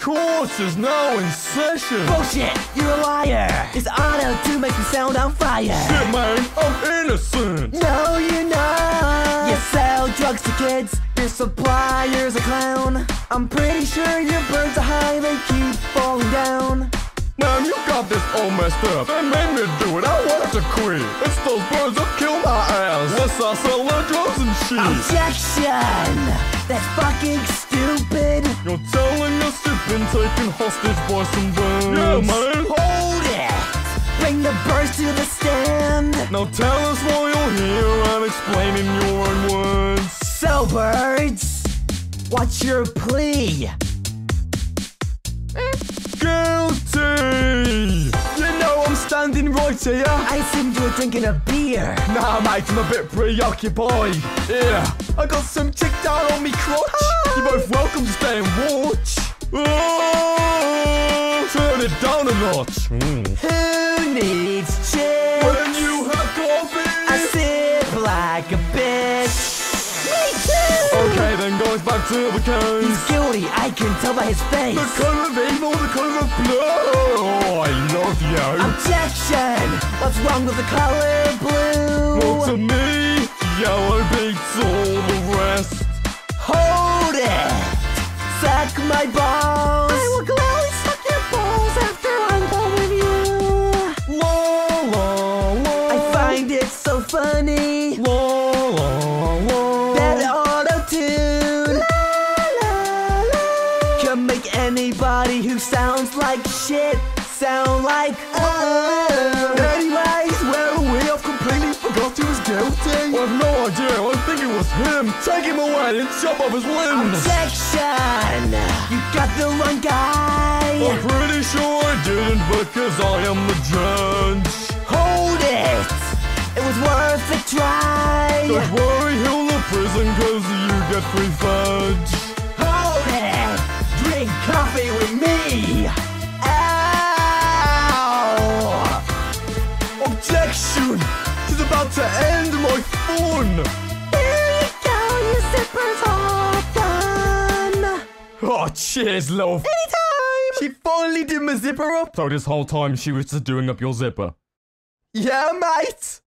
court is now in session. Bullshit! You're a liar! This auto tune makes me sound on fire! Shit, man, I'm innocent. No, you're not! You sell drugs to kids, your supplier's a clown. I'm pretty sure your birds are high, they keep falling down. Man, you got this all messed up. They made me do it. I wanted to quit. It's those birds that kill my ass. Let's I sell their drugs and shit. Objection! That's fucking stupid! You're taken hostage by some birds. Yeah, man. Hold it! Bring the birds to the stand! Now tell us why you're here and explain in your own words. So, birds, what's your plea? Guilty! You know I'm standing right here. I assumed you were drinking a beer. Nah, mate, I'm a bit preoccupied. Yeah, I got some chick down on me crotch. Ah. You're both welcome to stay and watch. Oh, turn it down a notch. Mm. Who needs chips? When you have coffee. I sip like a bitch. Me too! Okay, then guys, back to the case. He's guilty, I can tell by his face. The color of evil, the color of blood. Oh, I love you. Objection! What's wrong with the color blue? Well, to me, yellow beats funny La la la. that auto-tune La, la, la. can make anybody who sounds like shit sound like oh. Anyways, well, we have completely forgot he was guilty. I have no idea. I think it was him. Take him away and chop off his limbs. Objection! Uh, you got the wrong guy! I'm pretty sure I didn't because I am Don't worry, he'll the prison cause you get free fudge. Hold it! Drink coffee with me! Ow! Objection! She's about to end my fun. Here you go, your zipper's all done! Oh, cheers, love. Anytime! She finally did my zipper up. So this whole time she was just doing up your zipper. Yeah, mate!